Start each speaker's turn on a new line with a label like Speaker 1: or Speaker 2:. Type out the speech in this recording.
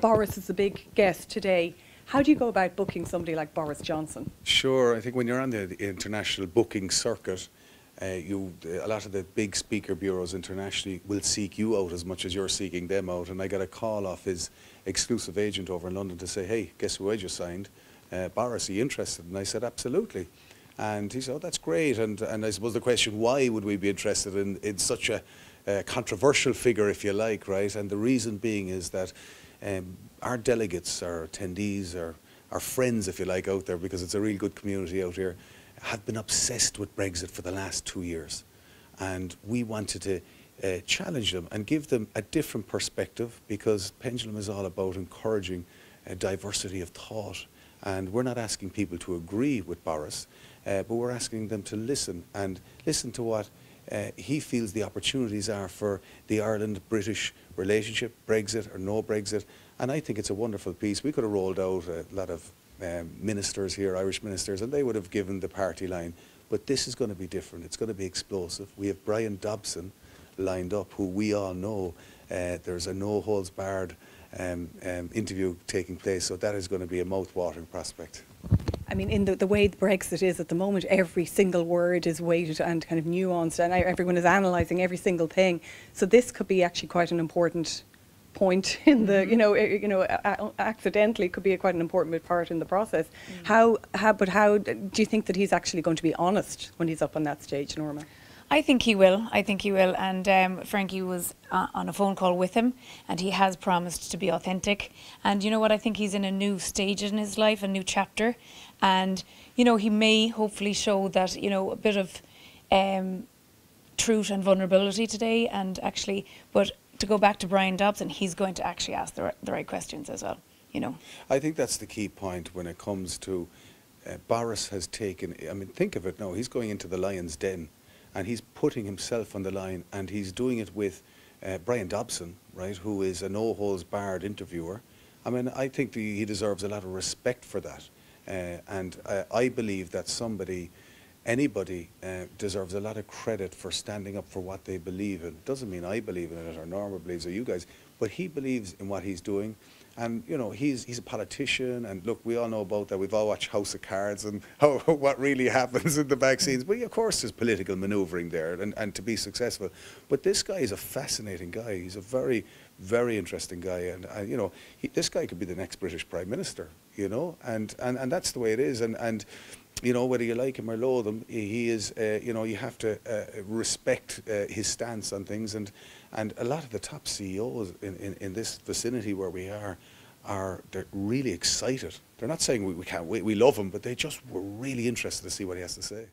Speaker 1: Boris is a big guest today. How do you go about booking somebody like Boris Johnson?
Speaker 2: Sure, I think when you're on the, international booking circuit, uh, you a lot of the big speaker bureaus internationally will seek you out as much as you're seeking them out. And I got a call off his exclusive agent over in London to say, "Hey, guess who I just signed? Uh, Boris, are you interested?" And I said, "Absolutely." And he said, "Oh, that's great." And and I suppose the question, why would we be interested in in such a uh, controversial figure, if you like, right? And the reason being is that um, our delegates, our attendees, our, our friends, if you like, out there, because it's a real good community out here, have been obsessed with Brexit for the last two years. And we wanted to uh, challenge them and give them a different perspective because Pendulum is all about encouraging a diversity of thought. And we're not asking people to agree with Boris, uh, but we're asking them to listen and listen to what uh, he feels the opportunities are for the Ireland-British relationship, Brexit or no Brexit. And I think it's a wonderful piece. We could have rolled out a lot of um, ministers here, Irish ministers, and they would have given the party line. But this is going to be different. It's going to be explosive. We have Brian Dobson lined up, who we all know. Uh, there's a no holds barred um, um, interview taking place, so that is going to be a mouth-watering prospect.
Speaker 1: I mean, in the, the way Brexit is at the moment, every single word is weighted and kind of nuanced, and everyone is analysing every single thing. So this could be actually quite an important point in the, you know, you know, accidentally could be a quite an important part in the process. Mm. How, how, but how do you think that he's actually going to be honest when he's up on that stage, Norma?
Speaker 3: I think he will. I think he will. And um, Frankie was uh, on a phone call with him, and he has promised to be authentic. And you know what? I think he's in a new stage in his life, a new chapter. And you know, he may hopefully show that you know a bit of um, truth and vulnerability today. And actually, but to go back to Brian Dobson, he's going to actually ask the, the right questions as well. You know.
Speaker 2: I think that's the key point when it comes to. Uh, Boris has taken, I mean, think of it now, he's going into the lion's den and he's putting himself on the line and he's doing it with uh, Brian Dobson, right, who is a no-holds-barred interviewer. I mean, I think the, he deserves a lot of respect for that. Uh, and I believe that somebody, anybody, uh, deserves a lot of credit for standing up for what they believe in. Doesn't mean I believe in it or Norma believes or you guys, but he believes in what he's doing. And you know he's he's a politician, and look, we all know about that. We've all watched House of Cards and how, what really happens in the back scenes. But of course, there's political manoeuvring there, and, and to be successful. But this guy is a fascinating guy. He's a very very interesting guy, and, and you know he, this guy could be the next British Prime Minister. You know, and and, and that's the way it is. And and you know, whether you like him or loathe him, he is, uh, you know, you have to uh, respect uh, his stance on things. And, and a lot of the top CEOs in, in, in this vicinity where we are, are they're really excited. They're not saying we, we can't, we, we love him, but they just were really interested to see what he has to say.